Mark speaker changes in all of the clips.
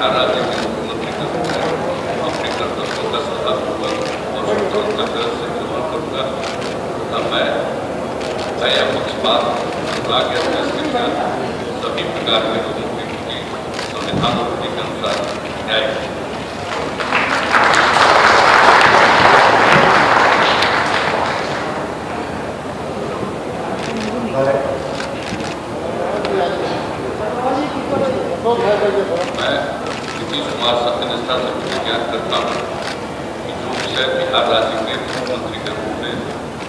Speaker 1: Harap dengan मैं या पक्षपात अनुराग या देश के साथ सभी प्रकार के लोगों के प्रति संविधान के अनुसार न्याय मैं नीतीश कुमार सत्यनिष्ठा से प्रतिज्ञा करता हूँ। कि जो विषय बिहार राज्य के मुख्यमंत्री के रूप में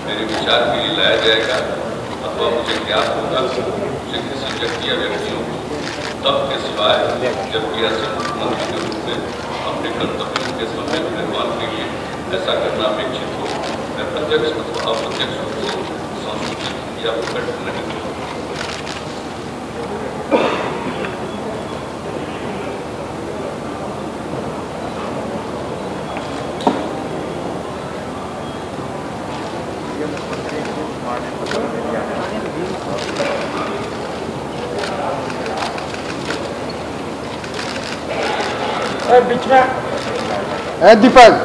Speaker 1: मेरे विचार के लिए लाया जाएगा। अथवा मुझे ज्ञात होगा किसी व्यक्ति या व्यक्तियों को, तब के सिवाय जबकि ऐसे मुख्यमंत्री के रूप में अपने कर्तव्यों के समय निर्माण के लिए ऐसा करना अपेक्षित हो, मैं प्रत्यक्ष अथवा अप्रत्यक्ष रूप से संसूचित या प्रकट नहीं करूँगा
Speaker 2: बीच में
Speaker 3: ए दीपक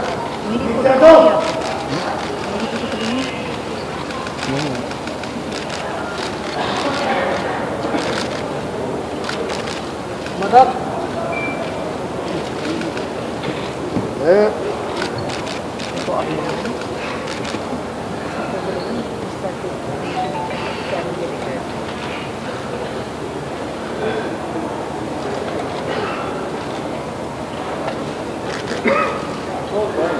Speaker 2: मदद
Speaker 3: ए
Speaker 4: Oh, boy.